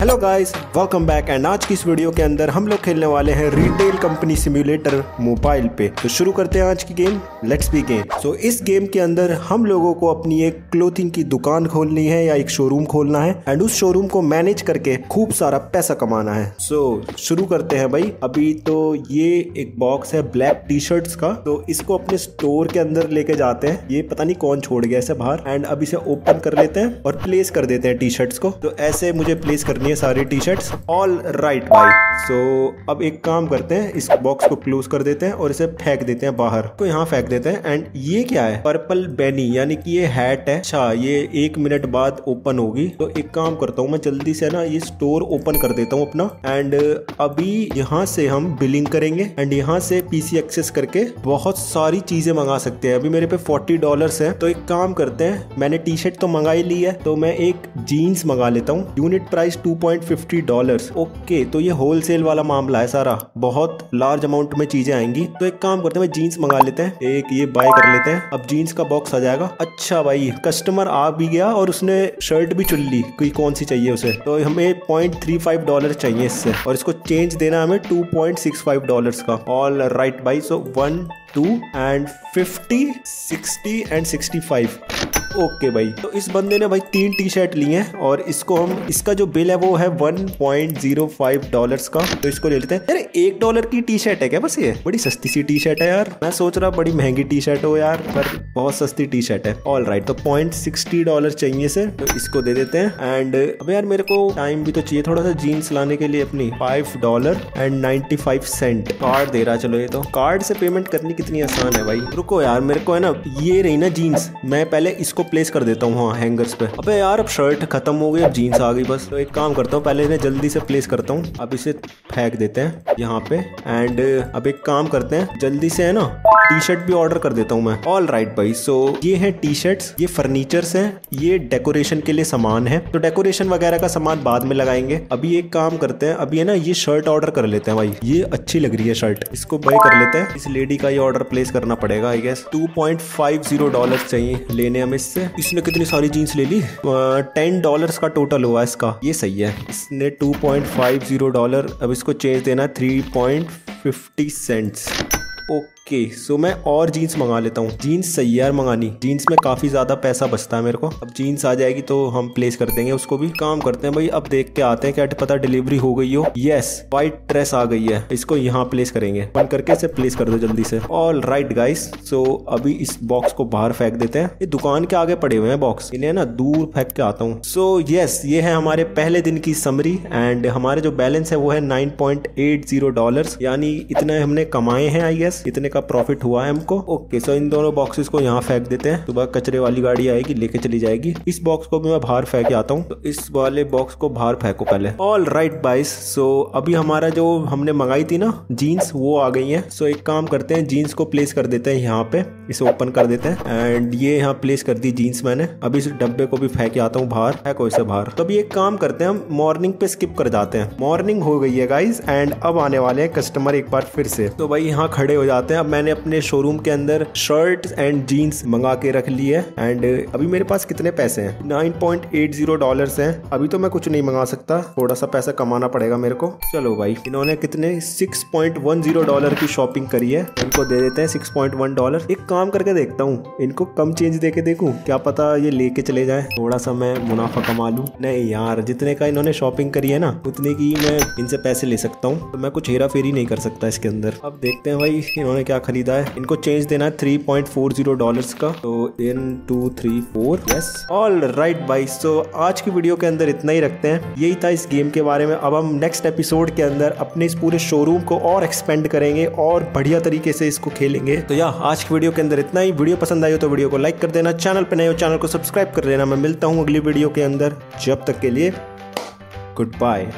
Hello guys welcome back and आज की इस वीडियो के अंदर हम लोग खेलने वाले हैं रिटेल कंपनी सिम्युलेटर मोबाइल पे। तो शुरू करते हैं आज की game let's be game so इस गेम के अंदर हम लोगों को अपनी एक क्लोथिंग की दुकान खोलनी है या एक शोरूम खोलना है। एंड उस शोरूम को मैनेज करके खूब सारा पैसा कमाना है। सो so, शुरू करते हैं भाई। अभी तो ये एक बॉक्स है ब्लैक टी शर्ट्स का। तो इसको अपने स्टोर के अंदर लेके जाते हैं। ये पता नहीं कौन छोड़ गया ऐसे बाहर। एंड अब इसे ओपन कर लेते हैं और प्लेस कर देते हैं टी शर्ट्स को। तो ऐसे मुझे प्लेस करनी है सारी टी शर्ट्स ऑल राइट भाई सो अब एक काम करते हैं, इस बॉक्स को क्लोज कर देते हैं और इसे फेंक देते हैं बाहर। तो यहाँ फेंक देते हैं एंड ये क्या है? पर्पल बैनी यानी कि ये हैट है। अच्छा ये एक मिनट बाद ओपन होगी। तो एक काम करता हूँ मैं, जल्दी से ना ये स्टोर ओपन कर देता हूँ अपना। एंड अभी यहाँ से हम बिलिंग करेंगे। एंड यहाँ से पीसी एक्सेस करके बहुत सारी चीज़ें मंगा सकते हैं। अभी मेरे पे फोर्टी डॉलर है। तो एक काम करते हैं, मैंने टी शर्ट तो मंगाई ली है। तो मैं एक जीन्स मंगा लेता हूँ। Unit price two point fifty dollars okay तो ये होलसेल वाला मामला है सारा। बहुत लार्ज अमाउंट में चीज़ें आएँगी। तो एक काम करते हैं जीन्स मंगा लेते हैं। एक ये बाय कर लेते हैं। अब जीन्स का बॉक्स आ जाएगा। अच्छा भाई कस्टमर आ भी गया और उसने शर्ट भी चुन ली कोई कौन सी चाहिए उसे। तो हमें पॉइंट डॉलर चाहिए इससे। और इसको चेंज देना हमें टू पॉइंट का। All right bye so one two and fifty sixty and sixty okay भाई। तो इस बंदे ने भाई तीन टी शर्ट ली हैं और इसको हम, इसका जो बिल है वो है one point zero five dollar का। तो इसको ले लेते हैं। यार एक डॉलर की टी शर्ट है क्या? बस ये। बड़ी सस्ती सी टी शर्ट है यार। मैं सोच रहा बड़ी महँगी टी शर्ट हो यार, पर बहुत सस्ती टी शर्ट है। ऑल राइट तो पॉइंट डॉलर चाहिए से तो इसको दे देते हैं। एंड अब यार मेरे को टाइम भी तो चाहिए थोड़ा सा जीन्स लाने के लिए अपनी। Five dollar and ninety five cent card दे रहा चलो ये तो। कार्ड से पेमेंट करनी कितनी आसान है भाई। रुको यार, मेरे को है ना, ये रही ना जीन्स मैं पहले इसको प्लेस कर देता हूँ हाँ हैंगर्स पे। अबे यार, अब शर्ट खत्म हो गई, अब जीन्स आ गई बस। तो एक काम करता हूँ, पहले इन्हें जल्दी से प्लेस करता हूँ। अब इसे फेंक देते हैं, यहाँ पे। एंड अब एक काम करते हैं, जल्दी से है ना टी शर्ट भी ऑर्डर कर देता हूँ मैं। ऑल राइट भाई सो ये है टी शर्ट्स ये फर्नीचर्स हैं, ये डेकोरेशन के लिए सामान है। तो डेकोरेशन वगैरह का सामान बाद में लगाएँगे। अभी एक काम करते हैं, अभी है ना, ये शर्ट ऑर्डर कर लेते हैं, भाई। ये अच्छी लग रही है शर्ट इसको बाय कर लेते हैं। इस लेडी का ये ऑर्डर प्लेस करना पड़ेगा आई गेस टू डॉलर चाहिए, लेने हमें इससे इसने कितनी सारी जीन्स ले ली? टेन डॉलर का टोटल हुआ इसका। ये सही है। इसने two point five zero dollar अब इसको चेंज देना three point fifty cents okay. So मैं और जीन्स मंगा लेता हूँ। जीन्स सही यार मंगानी। जीन्स में काफ़ी ज़्यादा पैसा बचता है मेरे को। अब जीन्स आ जाएगी तो हम प्लेस कर देंगे, उसको भी काम करते हैं। भाई, अब देख के आते हैं, क्या पता डिलीवरी हो गई हो। यस व्हाइट ड्रेस आ गई है। इसको यहाँ प्लेस करेंगे। बंद करके इसे प्लेस कर दो जल्दी से। ऑल राइट गाइस सो अभी इस बॉक्स को बाहर फेंक देते हैं। ये दुकान के आगे पड़े हुए हैं बॉक्स इन्हें ना दूर फेंक के आता हूँ। सो यस ये है हमारे पहले दिन की समरी एंड हमारे जो बैलेंस है वो है नाइन डॉलर यानी इतने हमने कमाए हैं आई गेस इतने का प्रॉफिट हुआ है हमको। ओके सो इन दोनों बॉक्सेस को यहाँ फेंक देते हैं। सुबह कचरे वाली गाड़ी आएगी, लेके चली जाएगी। इस बॉक्स को भी मैं बाहर फेंक आता हूँ। तो इस वाले बॉक्स को बाहर फेंको पहले। ऑल राइट बाइस सो अभी हमारा जो हमने मंगाई थी ना जीन्स वो आ गई है। सो एक काम करते हैं जीन्स को प्लेस कर देते हैं यहाँ पे। इसे ओपन कर देते हैं। एंड ये यहाँ प्लेस कर दी जीन्स मैंने। अभी इस डब्बे को भी फेंक आता हूँ बाहर। फेंको इसे बाहर। तो अभी एक काम करते हैं, हम मॉर्निंग पे स्किप कर जाते हैं। मॉर्निंग हो गई है गाइज़ एंड अब आने वाले हैं कस्टमर एक बार फिर से। तो भाई यहाँ खड़े हो जाते हैं। अब मैंने अपने शोरूम के अंदर शर्ट एंड जीन्स मंगा के रख ली है। एंड अभी मेरे पास कितने पैसे हैं? 9.80 डॉलर हैं। अभी तो मैं कुछ नहीं मंगा सकता। थोड़ा सा पैसा कमाना पड़ेगा मेरे को। चलो भाई, इन्होंने कितने? 6.10 डॉलर की शॉपिंग करी है। इनको दे देते हैं 6.1 डॉलर एक काम करके देखता हूँ। इनको कम चेंज दे के देखूँ। क्या पता ये लेके चले जाए। थोड़ा सा मैं मुनाफा कमा लूँ। नहीं यार, जितने का इन्होंने शॉपिंग करी है ना, उतने की मैं इनसे पैसे ले सकता हूँ। तो मैं कुछ हेरा फेरी नहीं कर सकता इसके अंदर। अब देखते हैं भाई, इन्होंने क्या खरीदा है? इनको चेंज देना है three point four zero dollar का। तो इन two three four yes all right bye so आज की वीडियो के अंदर इतना ही रखते हैं। यही था इस गेम के बारे में। अब हम नेक्स्ट एपिसोड के अंदर अपने इस पूरे शोरूम को और एक्सपेंड करेंगे और बढ़िया तरीके से इसको खेलेंगे। तो या आज की वीडियो के अंदर इतना ही। वीडियो पसंद आई हो तो वीडियो को लाइक कर देना। चैनल पर नए हो चैनल को सब्सक्राइब कर देना मैं मिलता हूँ अगली वीडियो के अंदर। जब तक के लिए गुड बाय